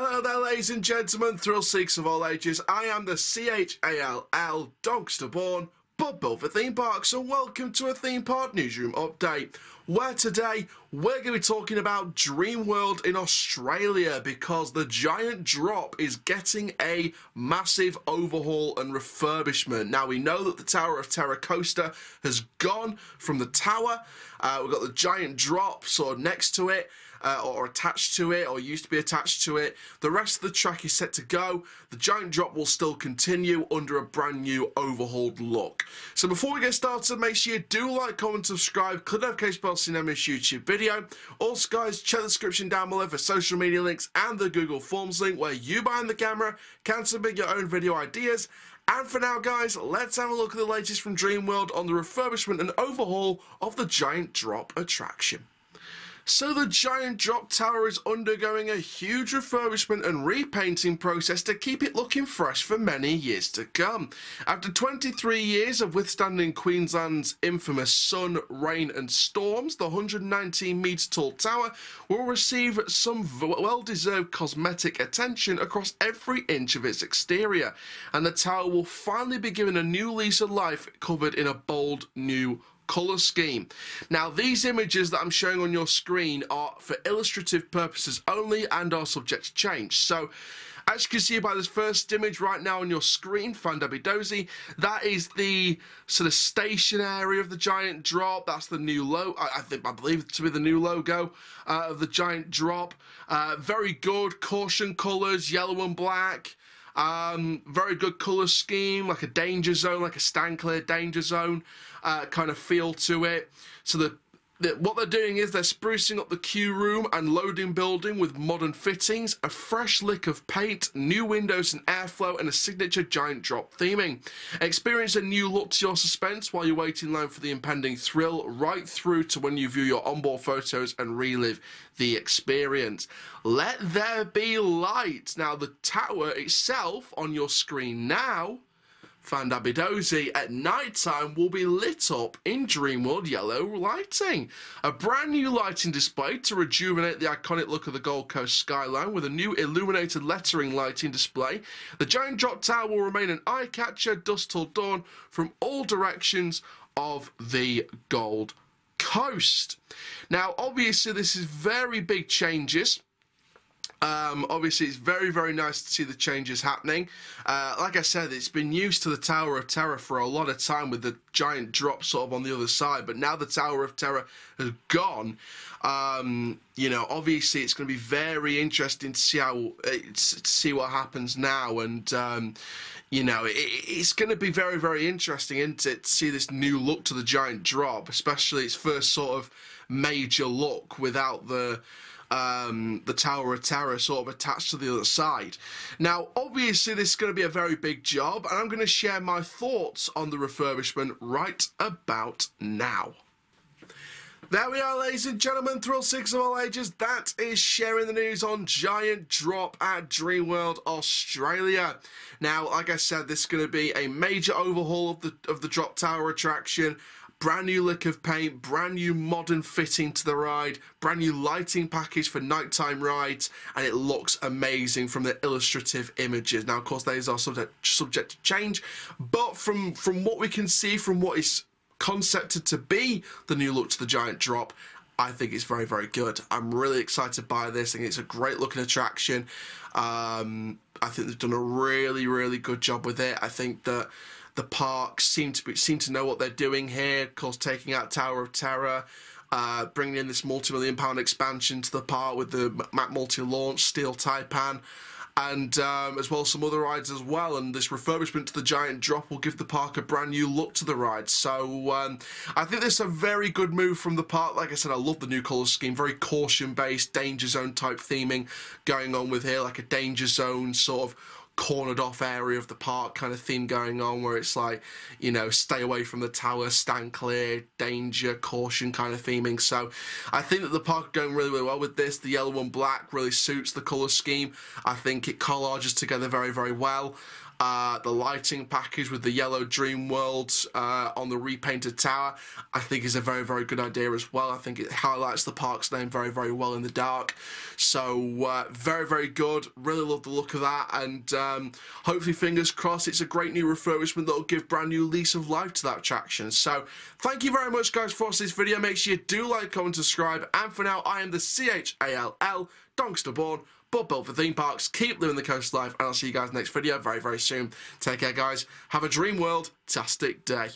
ladies and gentlemen, thrill seekers of all ages. I am the C-H-A-L-L Dogster Born, Bob Bill for Theme Parks, and welcome to a Theme Park Newsroom update. Where today we're going to be talking about Dreamworld in Australia because the Giant Drop is getting a massive overhaul and refurbishment. Now we know that the Tower of Terror coaster has gone from the tower. Uh, we've got the Giant Drop sort of next to it uh, or attached to it or used to be attached to it. The rest of the track is set to go. The giant drop will still continue under a brand new overhauled look. So before we get started, make sure you do like, comment, subscribe, click the notification bell you never YouTube video. Also guys, check the description down below for social media links and the Google Forms link where you behind the camera can submit your own video ideas and for now, guys, let's have a look at the latest from Dreamworld on the refurbishment and overhaul of the Giant Drop attraction. So the giant drop tower is undergoing a huge refurbishment and repainting process to keep it looking fresh for many years to come. After 23 years of withstanding Queensland's infamous sun, rain and storms, the 119 metre tall tower will receive some well-deserved cosmetic attention across every inch of its exterior, and the tower will finally be given a new lease of life covered in a bold new color scheme. Now these images that I'm showing on your screen are for illustrative purposes only and are subject to change. So as you can see by this first image right now on your screen, Find Abby Dozy, that is the sort of station area of the giant drop. That's the new logo. I, think I believe to be the new logo uh, of the giant drop. Uh, very good caution colours, yellow and black. Um, very good colour scheme, like a danger zone, like a stand clear danger zone uh, kind of feel to it. So the what they're doing is they're sprucing up the queue room and loading building with modern fittings, a fresh lick of paint, new windows and airflow, and a signature giant drop theming. Experience a new look to your suspense while you wait in line for the impending thrill, right through to when you view your onboard photos and relive the experience. Let there be light. Now, the tower itself on your screen now Find Abidozi at night time will be lit up in Dreamworld yellow lighting. A brand new lighting display to rejuvenate the iconic look of the Gold Coast skyline with a new illuminated lettering lighting display. The giant drop tower will remain an eye catcher dusk till dawn from all directions of the Gold Coast. Now, obviously, this is very big changes. Um, obviously, it's very, very nice to see the changes happening. Uh, like I said, it's been used to the Tower of Terror for a lot of time with the giant drop sort of on the other side, but now the Tower of Terror has gone. Um, you know, obviously, it's going to be very interesting to see how to see what happens now, and um, you know, it, it's going to be very, very interesting, isn't it, to see this new look to the giant drop, especially its first sort of major look without the um, the Tower of Terror sort of attached to the other side. Now, obviously, this is going to be a very big job, and I'm going to share my thoughts on the refurbishment right about now. There we are, ladies and gentlemen, Thrill Six of all ages. That is sharing the news on Giant Drop at Dreamworld Australia. Now, like I said, this is going to be a major overhaul of the of the Drop Tower attraction brand new lick of paint, brand new modern fitting to the ride, brand new lighting package for nighttime rides, and it looks amazing from the illustrative images. Now, of course, these are subject, subject to change, but from, from what we can see, from what is concepted to be the new look to the Giant Drop, I think it's very, very good. I'm really excited by this. I think it's a great looking attraction. Um, I think they've done a really, really good job with it. I think that the parks seem to be, seem to know what they're doing here. Of course, taking out Tower of Terror, uh, bringing in this multi-million pound expansion to the park with the Mack Multi launch Steel Taipan and um, as well some other rides as well. And this refurbishment to the Giant Drop will give the park a brand new look to the ride. So um, I think this is a very good move from the park. Like I said, I love the new colour scheme, very caution-based, danger zone type theming going on with here, like a danger zone sort of cornered off area of the park kind of theme going on where it's like you know stay away from the tower stand clear danger caution kind of theming. So i think that the park are going really really well with this. The yellow and black really suits the color scheme. I think it collages together very very well Uh, the lighting package with the yellow Dreamworld uh, on the repainted tower, I think is a very, very good idea as well. I think it highlights the park's name very, very well in the dark. So uh, very, very good. Really love the look of that, and um, hopefully, fingers crossed, it's a great new refurbishment that will give brand new lease of life to that attraction. So thank you very much, guys, for watching this video. Make sure you do like, comment, subscribe, and for now, I am the C H But built for theme parks, keep living the coast life, and I'll see you guys next video very, very soon. Take care, guys. Have a dream world, tastic day.